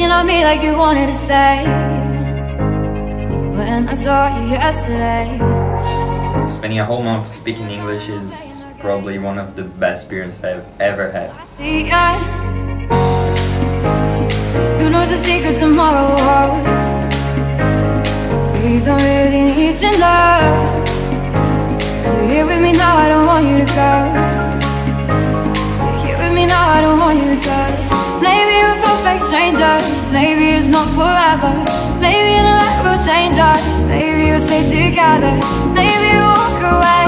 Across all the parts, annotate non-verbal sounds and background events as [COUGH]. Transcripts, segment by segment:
on me like you wanted to say? When I saw you yesterday. Spending a whole month speaking English is probably one of the best experiences I've ever had. Who knows the secret tomorrow. We don't really need to know. So here with me now, I don't want you to go strangers Maybe it's not forever. Maybe a life will change us. Maybe we'll stay together. Maybe we'll walk away.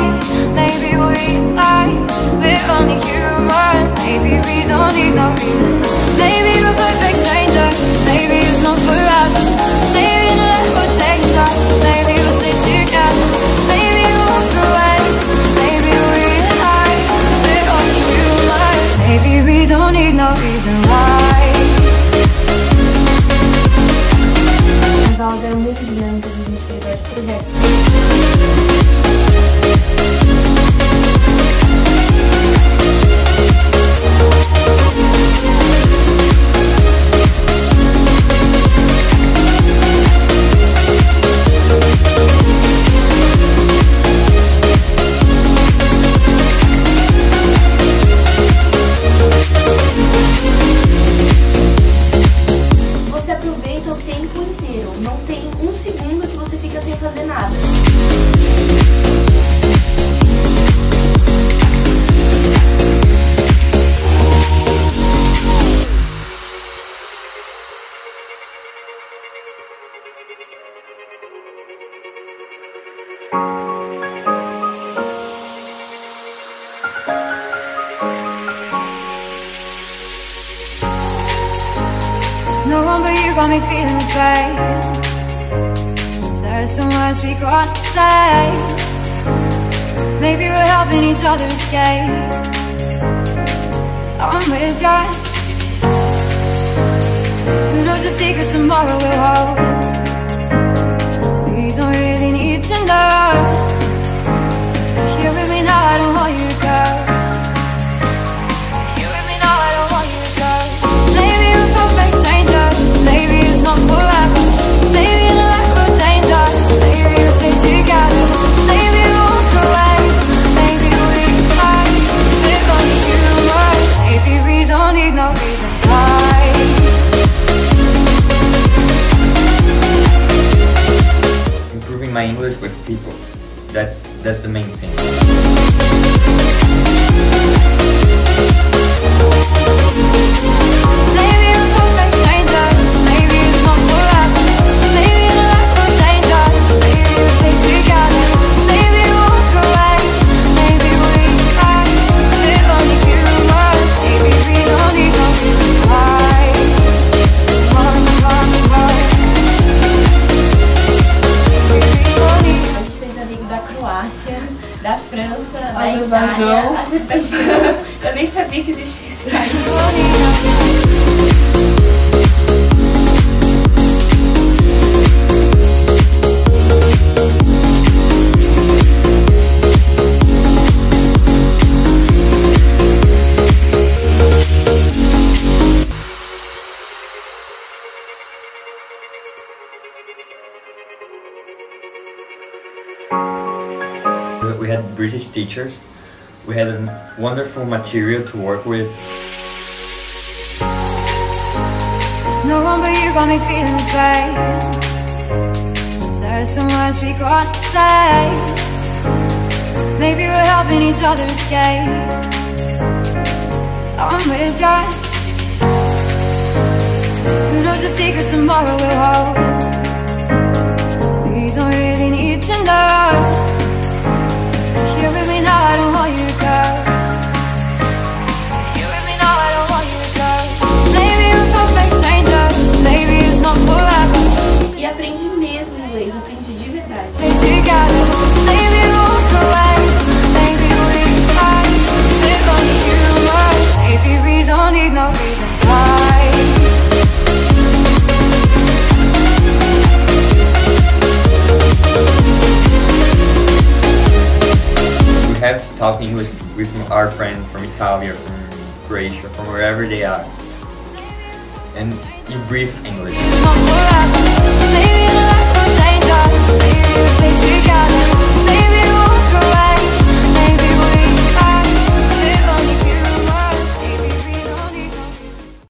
Maybe we'll realize We're only human. Maybe we don't need no reason dinâmicas, a gente fez vários projetos. Você aproveita o tempo inteiro, não tem um segundo que você fica sem fazer nada. Got me feeling this. There's so much we got to say. Maybe we're helping each other escape. I'm with you. Who knows the secret tomorrow will hold? We don't really need to know. With people. That's that's the main thing. França, da Azerbaijão. Itália, Azerbaijão. Eu nem sabia que existia esse país. [LAUGHS] British teachers. We had a wonderful material to work with. No one but you got me feeling this way. There's so much we got to say. Maybe we're helping each other escape. I'm with you. Who knows the secret tomorrow will hold? Need no reason why. We have to talk English with our friends from Italy or from Croatia, from wherever they are. and you breathe English. It's not forever.